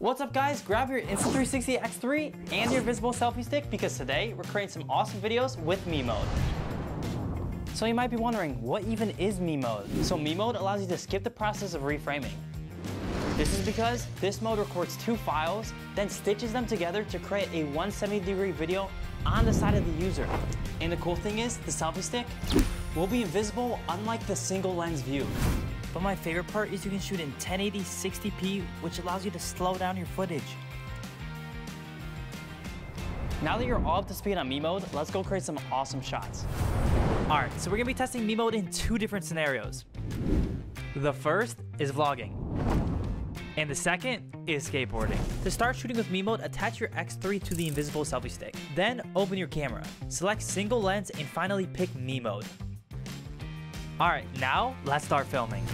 What's up guys? Grab your Insta360 X3 and your invisible selfie stick because today we're creating some awesome videos with Me Mode. So you might be wondering, what even is Me Mode? So Me Mode allows you to skip the process of reframing. This is because this mode records two files, then stitches them together to create a 170 degree video on the side of the user. And the cool thing is, the selfie stick will be invisible unlike the single lens view. But my favorite part is you can shoot in 1080 60p, which allows you to slow down your footage. Now that you're all up to speed on Me Mode, let's go create some awesome shots. All right, so we're gonna be testing Me Mode in two different scenarios. The first is vlogging. And the second is skateboarding. To start shooting with Me Mode, attach your X3 to the invisible selfie stick. Then open your camera. Select single lens and finally pick Me Mode. Alright, now let's start filming.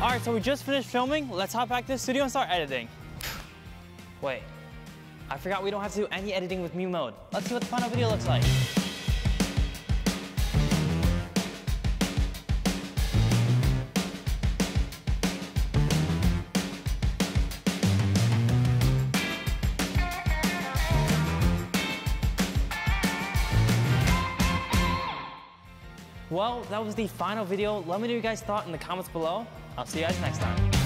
Alright, so we just finished filming. Let's hop back to the studio and start editing. Wait, I forgot we don't have to do any editing with Me Mode. Let's see what the final video looks like. Well, that was the final video. Let me know what you guys thought in the comments below. I'll see you guys next time.